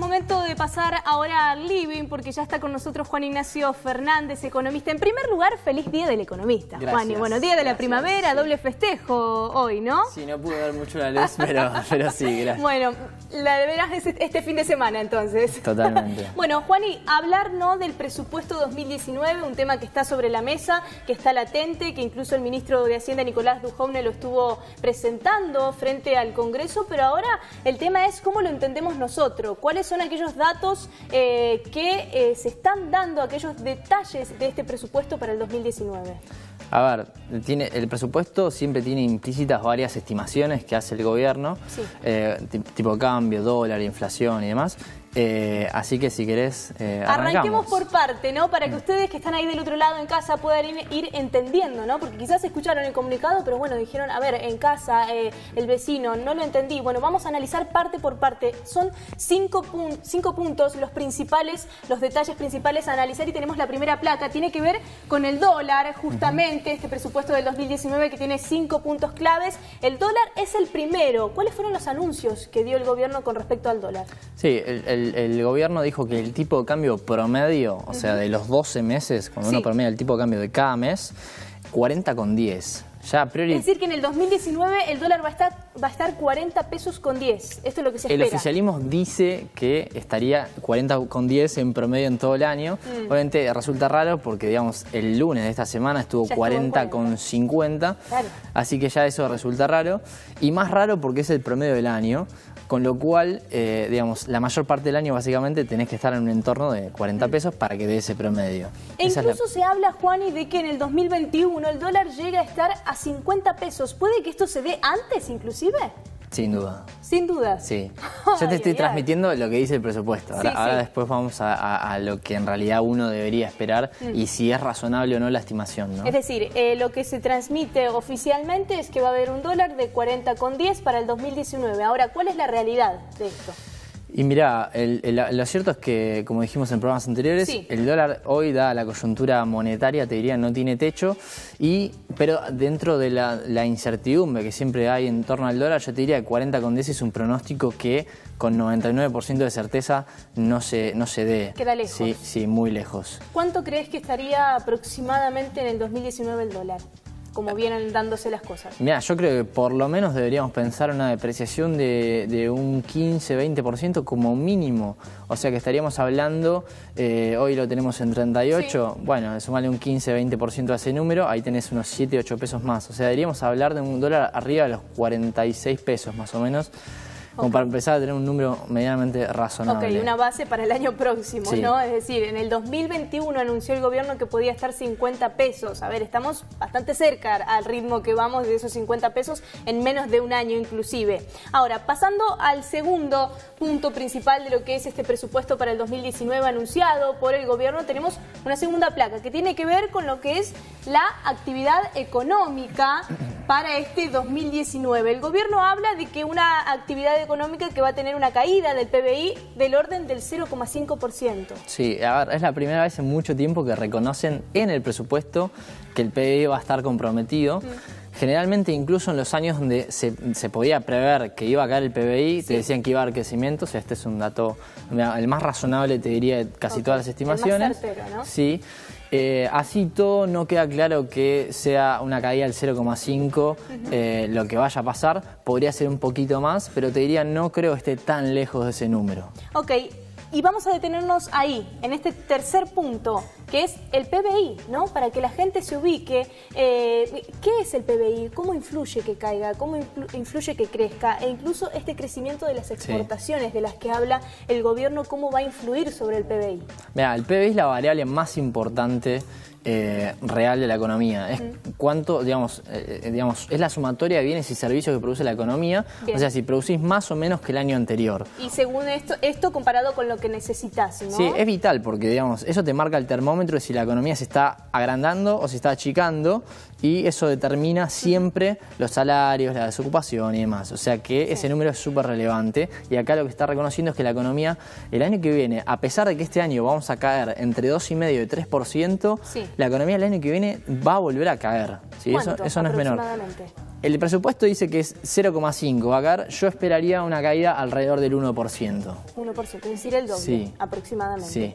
momento de pasar ahora al living porque ya está con nosotros Juan Ignacio Fernández, economista. En primer lugar, feliz Día del Economista, Juan. Y bueno, Día de la Primavera, doble festejo hoy, ¿no? Sí, no pude ver mucho la luz, pero, pero sí, gracias. Bueno, la verás este, este fin de semana entonces. Totalmente. bueno, Juani, hablar ¿no? del presupuesto 2019, un tema que está sobre la mesa, que está latente, que incluso el ministro de Hacienda, Nicolás Dujovne, lo estuvo presentando frente al Congreso, pero ahora el tema es cómo lo entendemos nosotros, cuáles son aquellos datos eh, que eh, se están dando, aquellos detalles de este presupuesto para el 2019. A ver, tiene, el presupuesto siempre tiene implícitas varias estimaciones que hace el gobierno, eh, tipo cambio, dólar, inflación y demás. Eh, así que si querés, eh, arranquemos por parte, ¿no? Para que ustedes que están ahí del otro lado en casa puedan ir, entendiendo, ¿no? Porque quizás escucharon el comunicado, pero bueno, dijeron, a ver, en casa, eh, el vecino, no lo entendí. Bueno, vamos a analizar parte por parte. Son cinco, cinco puntos, los principales, los detalles principales a analizar y tenemos la primera placa. Tiene que ver con el dólar, justamente, este presupuesto del 2019 que tiene cinco puntos claves. El dólar es el primero. ¿Cuáles fueron los anuncios que dio el gobierno con respecto al dólar? Sí, el el, gobierno dijo que el tipo de cambio promedio, o sea, de los 12 meses, cuando uno promedia el tipo de cambio de cada mes, 40 con 10. Ya, Es decir, que en el 2019 el dólar va a estar, va a estar 40 pesos con 10. Esto es lo que se espera. El oficialismo dice que estaría 40 con 10 en promedio en todo el año. Mm. Obviamente resulta raro porque, digamos, el lunes de esta semana estuvo 40, con 50. Así que ya eso resulta raro. Y más raro porque es el promedio del año con lo cual, eh, digamos, la mayor parte del año básicamente tenés que estar en un entorno de 40 mm. pesos para que dé ese promedio. E incluso se habla, Juani, de que en el 2021 el dólar llega a estar a 50 pesos. ¿Puede que esto se dé antes inclusive? Sin duda. Sin duda. Sí. Yo te estoy transmitiendo lo que dice el presupuesto. Ahora, después vamos a, lo que en realidad uno debería esperar mm. y si es razonable o no la estimación. ¿no? Es decir, eh, lo que se transmite oficialmente es que va a haber un dólar de 40,10 para el 2019. Ahora, ¿cuál es la realidad de esto? Y mira, lo cierto es que, como dijimos en programas anteriores, el dólar hoy da la coyuntura monetaria, te diría, no tiene techo, y, pero dentro de la, incertidumbre que siempre hay en torno al dólar, yo te diría que 40 con 10 es un pronóstico que con 99% de certeza no se, no se dé. Queda lejos. Sí, sí, muy lejos. ¿Cuánto crees que estaría aproximadamente en el 2019 el dólar? Como vienen dándose las cosas. Mira, yo creo que por lo menos deberíamos pensar una depreciación de, un 15-20% como mínimo. O sea que estaríamos hablando, eh, hoy lo tenemos en 38, bueno, sumarle un 15-20% a ese número, ahí tenés unos 7-8 pesos más. O sea, deberíamos hablar de un dólar arriba de los 46 pesos más o menos como para empezar a tener un número medianamente razonable. Ok, una base para el año próximo, ¿no? Es decir, en el 2021 anunció el gobierno que podía estar 50 pesos. A ver, estamos bastante cerca al ritmo que vamos de esos 50 pesos en menos de un año inclusive. Ahora, pasando al segundo punto principal de lo que es este presupuesto para el 2019 anunciado por el gobierno, tenemos una segunda placa que tiene que ver con lo que es la actividad económica para este 2019. El gobierno habla de que una actividad económica que va a tener una caída del PBI del orden del 0,5%. Sí, a ver, es la primera vez en mucho tiempo que reconocen en el presupuesto que el PBI va a estar comprometido. Generalmente, incluso en los años donde se, podía prever que iba a caer el PBI, te decían que iba a haber crecimiento. O sea, este es un dato, el más razonable, te diría, de casi todas las estimaciones. ¿no? Sí. Eh, así todo no queda claro que sea una caída del 0,5 eh, lo que vaya a pasar. Podría ser un poquito más, pero te diría no creo que esté tan lejos de ese número. Ok, y vamos a detenernos ahí, en este tercer punto, que es el PBI, ¿no? Para que la gente se ubique. Eh, ¿Qué es el PBI? ¿Cómo influye que caiga? ¿Cómo influye que crezca? E incluso este crecimiento de las exportaciones de las que habla el gobierno, ¿cómo va a influir sobre el PBI? Mira, el PBI es la variable más importante eh, real de la economía. Es cuánto, digamos, eh, eh, digamos, es la sumatoria de bienes y servicios que produce la economía. O sea, si producís más o menos que el año anterior. Y según esto, esto comparado con lo que necesitas, ¿no? Sí, es vital porque, digamos, eso te marca el termómetro de si la economía se está agrandando o se está achicando y eso determina siempre los salarios, la desocupación y demás. O sea que ese número es súper relevante y acá lo que está reconociendo es que la economía el año que viene, a pesar de que este año vamos a caer entre 2,5 y 3%, la economía el año que viene va a volver a caer. ¿sí? Eso, eso no es menor. El presupuesto dice que es 0,5 va a caer. Yo esperaría una caída alrededor del 1%. 1%, es decir, el doble aproximadamente. Sí.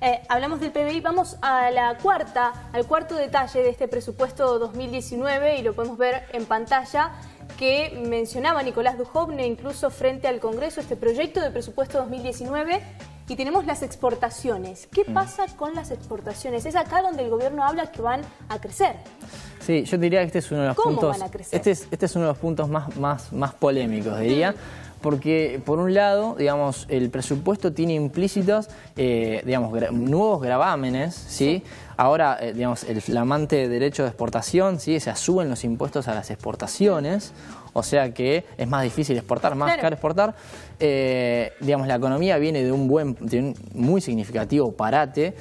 Eh, hablamos del PBI, vamos a la cuarta, al cuarto detalle de este presupuesto 2019 y lo podemos ver en pantalla que mencionaba Nicolás Dujovne incluso frente al Congreso este proyecto de presupuesto 2019 y tenemos las exportaciones. ¿Qué mm. pasa con las exportaciones? Es acá donde el gobierno habla que van a crecer. Sí, yo diría que este es uno de los puntos. Este es, este es uno de los puntos más, más, más polémicos, diría. Porque, por un lado, digamos, el presupuesto tiene implícitos, eh, digamos, nuevos gravámenes, ¿sí? Ahora, eh, digamos, el flamante derecho de exportación, ¿sí? Se suben los impuestos a las exportaciones, o sea que es más difícil exportar, más caro exportar. Eh, digamos, la economía viene de un buen, de un muy significativo parate.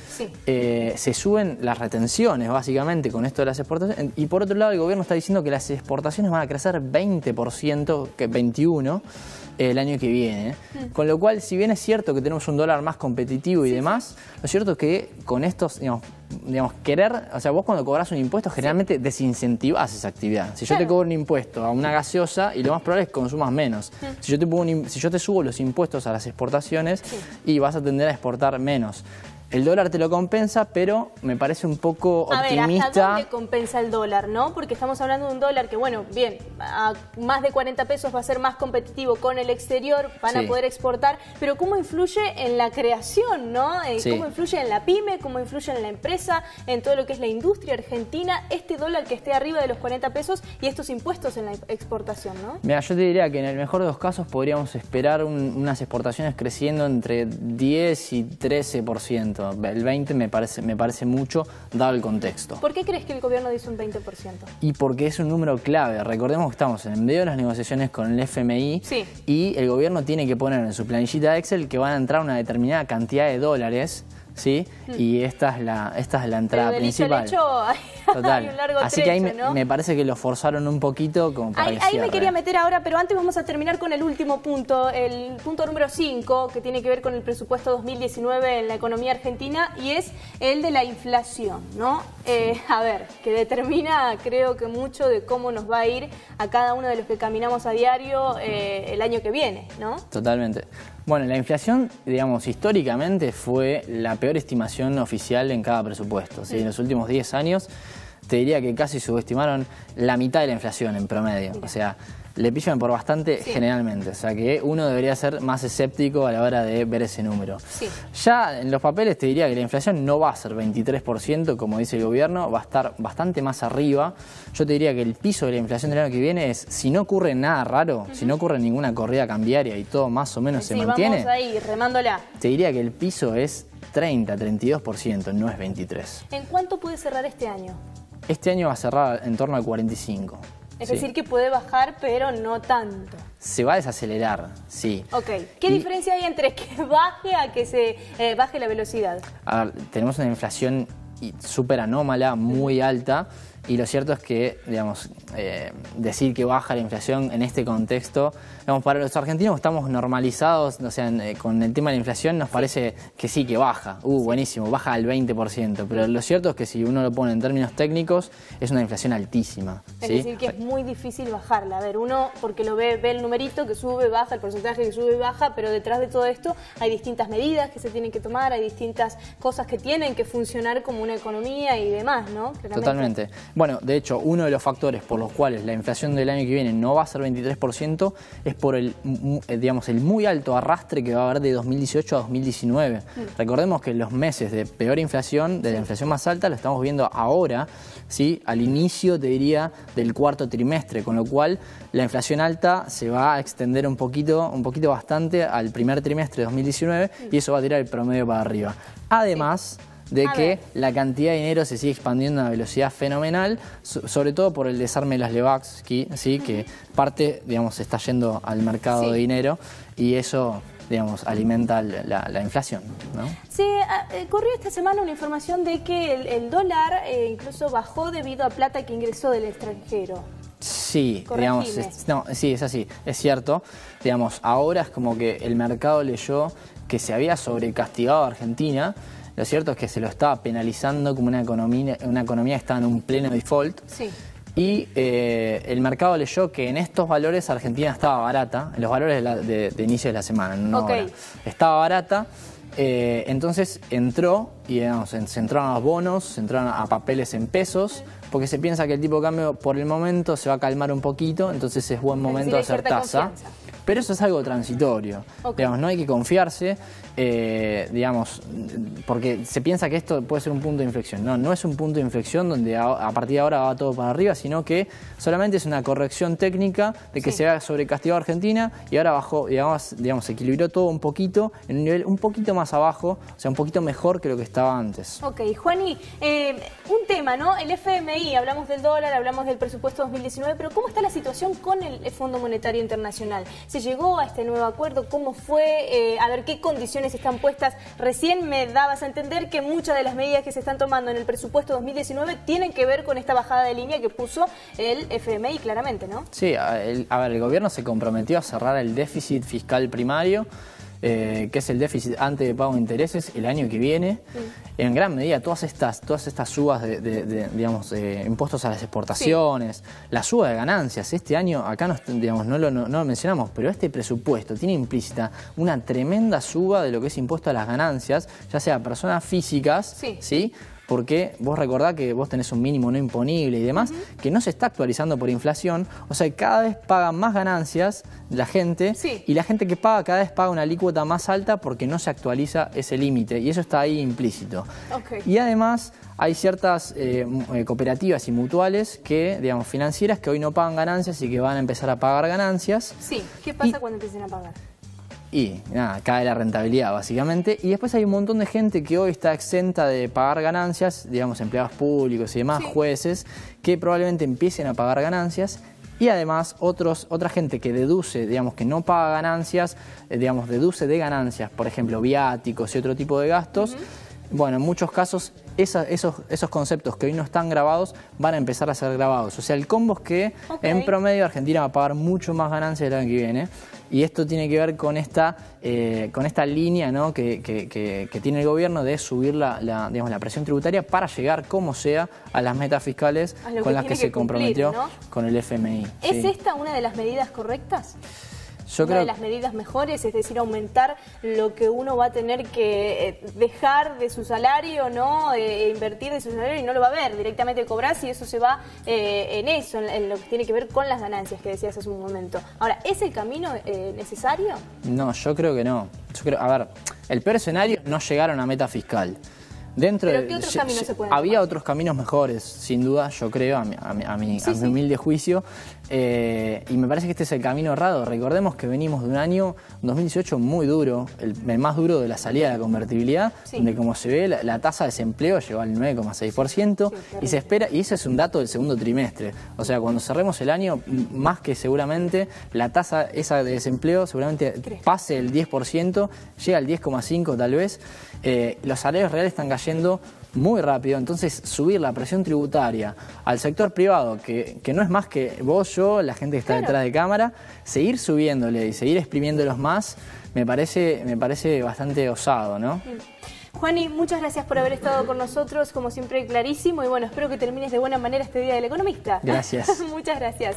Eh, se suben las retenciones, básicamente, con esto de las exportaciones. Y por otro lado, el gobierno está diciendo que las exportaciones van a crecer 20%, que 21% el año que viene. Mm. Con lo cual, si bien es cierto que tenemos un dólar más competitivo y demás, lo cierto es que con estos, digamos, digamos, querer, o sea, vos cuando cobras un impuesto generalmente desincentivas esa actividad. Si yo te cobro un impuesto a una gaseosa y lo más probable es que consumas menos. Si, yo te pongo si yo te subo los impuestos a las exportaciones y vas a tender a exportar menos. El dólar te lo compensa, pero me parece un poco optimista. A ver, dónde compensa el dólar, no? Porque estamos hablando de un dólar que, bueno, bien, a más de 40 pesos va a ser más competitivo con el exterior, van a poder exportar, pero ¿cómo influye en la creación, no? Eh, ¿Cómo influye en la pyme, cómo influye en la empresa, en todo lo que es la industria argentina, este dólar que esté arriba de los 40 pesos y estos impuestos en la exportación, no? Mira, yo te diría que en el mejor de los casos podríamos esperar unas exportaciones creciendo entre 10 y 13%. El 20 me parece, me parece mucho, dado el contexto. ¿Por qué crees que el gobierno dice un 20%? Y porque es un número clave. Recordemos que estamos en medio de las negociaciones con el FMI y el gobierno tiene que poner en su planillita de Excel que van a entrar una determinada cantidad de dólares ¿sí? Hmm. Y esta es la, esta es la entrada principal. Total. Así que ahí me, parece que lo forzaron un poquito como para Ahí, ahí me quería meter ahora, pero antes vamos a terminar con el último punto, el punto número 5, que tiene que ver con el presupuesto 2019 en la economía argentina, y es el de la inflación, ¿no? Eh, a ver, que determina creo que mucho de cómo nos va a ir a cada uno de los que caminamos a diario eh, el año que viene, ¿no? Totalmente. Bueno, la inflación, digamos, históricamente fue la peor estimación oficial en cada presupuesto. En los últimos 10 años te diría que casi subestimaron la mitad de la inflación en promedio. O sea, le pillan por bastante generalmente. O sea que uno debería ser más escéptico a la hora de ver ese número. Ya en los papeles te diría que la inflación no va a ser 23%, como dice el gobierno, va a estar bastante más arriba. Yo te diría que el piso de la inflación del año que viene es, si no ocurre nada raro, si no ocurre ninguna corrida cambiaria y todo más o menos se mantiene. Vamos ahí, remándola. Te diría que el piso es 30, 32%, no es 23. ¿En cuánto puede cerrar este año? Este año va a cerrar en torno al 45. Es decir, que puede bajar, pero no tanto. Se va a desacelerar, sí. Ok. ¿Qué diferencia hay entre que baje a que se eh, baje la velocidad? A ver, tenemos una inflación súper anómala, muy alta, y lo cierto es que, digamos, eh, decir que baja la inflación en este contexto, digamos, para los argentinos estamos normalizados, o sea, eh, con el tema de la inflación nos parece que sí, que baja, uh, buenísimo, baja al 20%, pero lo cierto es que si uno lo pone en términos técnicos, es una inflación altísima. Es decir, que es muy difícil bajarla. A ver, uno porque lo ve, ve el numerito que sube, baja, el porcentaje que sube y baja, pero detrás de todo esto hay distintas medidas que se tienen que tomar, hay distintas cosas que tienen que funcionar como una economía y demás, ¿no? Totalmente. Bueno, de hecho, uno de los factores por los cuales la inflación del año que viene no va a ser 23% es por el, eh, digamos, el muy alto arrastre que va a haber de 2018 a 2019. Mm. Recordemos que los meses de peor inflación, de la inflación más alta, lo estamos viendo ahora, ¿sí? al inicio, te diría, del cuarto trimestre, con lo cual la inflación alta se va a extender un poquito, un poquito bastante al primer trimestre de 2019 y eso va a tirar el promedio para arriba. Además de que la cantidad de dinero se sigue expandiendo a una velocidad fenomenal, sobre todo por el desarme de las LEVAX, ¿sí? que parte, digamos, está yendo al mercado de dinero y eso digamos, alimenta la, inflación. ¿no? Sí, ah, eh, corrió esta semana una información de que el, dólar eh, incluso bajó debido a plata que ingresó del extranjero. Sí, digamos, sí, es así, es cierto. Digamos, ahora es como que el mercado leyó que se había sobrecastigado a Argentina lo cierto es que se lo estaba penalizando como una economía, una economía que estaba en un pleno default. y eh, el mercado leyó que en estos valores Argentina estaba barata, en los valores de, inicio de la semana, no estaba barata. Eh, entonces entró y se entraron a los bonos, se entraron a papeles en pesos, porque se piensa que el tipo de cambio por el momento se va a calmar un poquito, entonces es buen momento de hacer tasa. Pero eso es algo transitorio. Digamos, no hay que confiarse, eh, digamos, porque se piensa que esto puede ser un punto de inflexión. No, no es un punto de inflexión donde a, partir de ahora va todo para arriba, sino que solamente es una corrección técnica de que se ha sobrecastigado Argentina y ahora bajó, digamos, digamos, se equilibró todo un poquito en un nivel un poquito más abajo, o sea, un poquito mejor que lo que estaba antes. Ok, Juani, eh, un tema, ¿no? El FMI, hablamos del dólar, hablamos del presupuesto 2019, pero ¿cómo está la situación con el Fondo Monetario Internacional? Se llegó a este nuevo acuerdo? ¿Cómo fue? Eh, a ver, ¿qué condiciones están puestas? Recién me dabas a entender que muchas de las medidas que se están tomando en el presupuesto 2019 tienen que ver con esta bajada de línea que puso el FMI claramente, ¿no? Sí, a ver, el gobierno se comprometió a cerrar el déficit fiscal primario eh, que es el déficit antes de pago de intereses el año que viene. En gran medida, todas estas, todas estas subas de, digamos, impuestos a las exportaciones, la suba de ganancias, este año, acá no, digamos, no, lo, no, lo mencionamos, pero este presupuesto tiene implícita una tremenda suba de lo que es impuesto a las ganancias, ya sea personas físicas, ¿sí? Porque vos recordás que vos tenés un mínimo no imponible y demás, que no se está actualizando por inflación, o sea, cada vez pagan más ganancias la gente y la gente que paga cada vez paga una alícuota más alta porque no se actualiza ese límite y eso está ahí implícito. Y además hay ciertas eh, eh, cooperativas y mutuales que, digamos, financieras que hoy no pagan ganancias y que van a empezar a pagar ganancias. Sí, ¿qué pasa cuando empiecen a pagar? Y nada, cae la rentabilidad básicamente. Y después hay un montón de gente que hoy está exenta de pagar ganancias, digamos empleados públicos y demás, jueces, que probablemente empiecen a pagar ganancias. Y además otros, otra gente que deduce, digamos, que no paga ganancias, eh, digamos, deduce de ganancias, por ejemplo, viáticos y otro tipo de gastos. Bueno, en muchos casos esos, esos conceptos que hoy no están grabados van a empezar a ser grabados. O sea, el combo es que en promedio Argentina va a pagar mucho más ganancias el año que viene. Y esto tiene que ver con esta, eh, con esta línea ¿no? que, que, tiene el gobierno de subir la, digamos, la presión tributaria para llegar, como sea, a las metas fiscales con las que, se comprometió con el FMI. ¿Es esta una de las medidas correctas? Yo una de las medidas mejores, es decir, aumentar lo que uno va a tener que eh, dejar de su salario, ¿no? E invertir de su salario y no lo va a ver, directamente cobrar y eso se va eh, en eso, en, lo que tiene que ver con las ganancias que decías hace un momento. Ahora, ¿es el camino necesario? No, yo creo que no. Yo creo, a ver, el peor escenario no llegaron a meta fiscal. Dentro ¿Pero qué otros caminos se pueden Había otros caminos mejores, sin duda, yo creo, a mi, a mi, humilde juicio. Eh, y me parece que este es el camino errado. Recordemos que venimos de un año 2018 muy duro, el, más duro de la salida de la convertibilidad, donde como se ve la, tasa de desempleo llegó al 9,6% y se espera, y ese es un dato del segundo trimestre. O sea, cuando cerremos el año, más que seguramente la tasa esa de desempleo seguramente pase el 10%, llega al 10,5% tal vez. Eh, los salarios reales están cayendo muy rápido, entonces subir la presión tributaria al sector privado, que, no es más que vos, yo, la gente que está detrás de cámara, seguir subiéndole y seguir exprimiéndolos más, me parece, me parece bastante osado, ¿no? Juani, muchas gracias por haber estado con nosotros, como siempre clarísimo, y bueno, espero que termines de buena manera este Día del Economista. Gracias. muchas gracias.